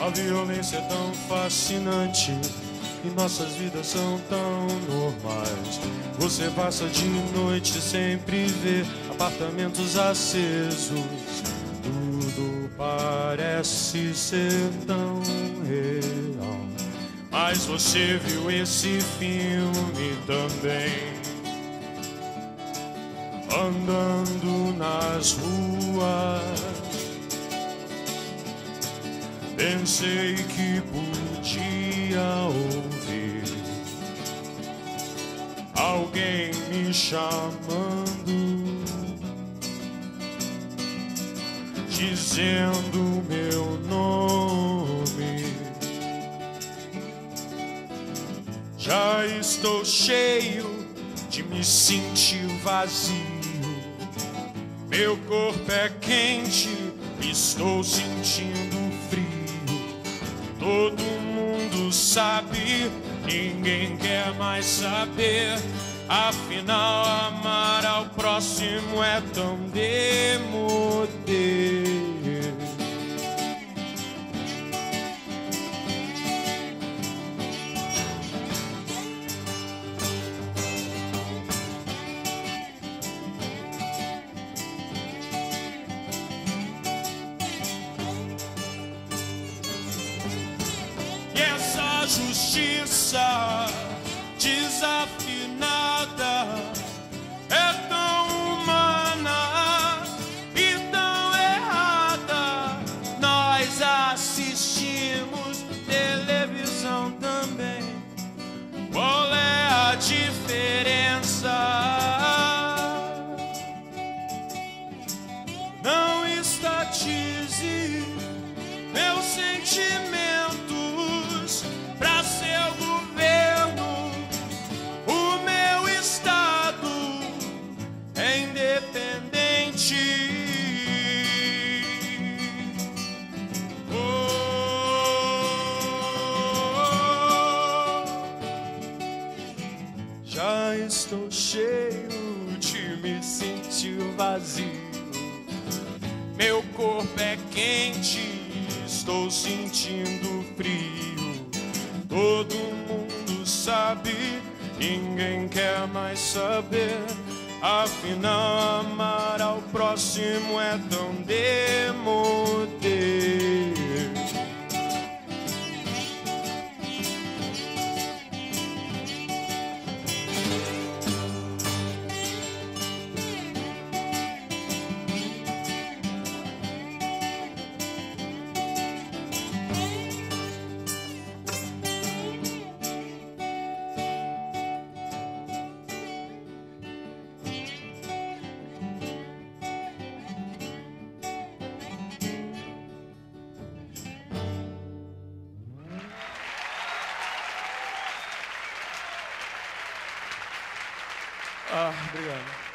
A violência é tão fascinante e nossas vidas são tão normais. Você passa de noite sempre vê apartamentos acesos. Tudo parece ser tão real. Mas você viu esse filme também. Andando nas ruas Pensei que podia ouvir alguém me chamando, dizendo meu nome. Já estou cheio de me sentir vazio. Meu corpo é quente, estou sentindo Todo mundo sabe, ninguém quer mais saber. Afinal, amar ao próximo é tão demodê. Justiça desafinada é tão humana e tão errada. Nós assistimos televisão também. Qual é a diferença? Não estatize meu sentimento. Já estou cheio de me sentir vazio. Meu corpo é quente, estou sentindo frio. Todo mundo sabe, ninguém quer mais saber. Afinal, amar ao próximo é tão demodê. Ah, obrigado.